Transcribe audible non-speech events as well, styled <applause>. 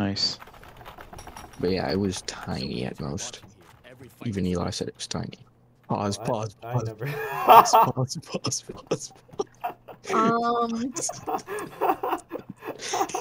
Nice. But yeah, it was tiny at most. Even Eli said it was tiny. Pause, pause, pause, pause, pause, pause, pause, pause. Um, <laughs> <laughs>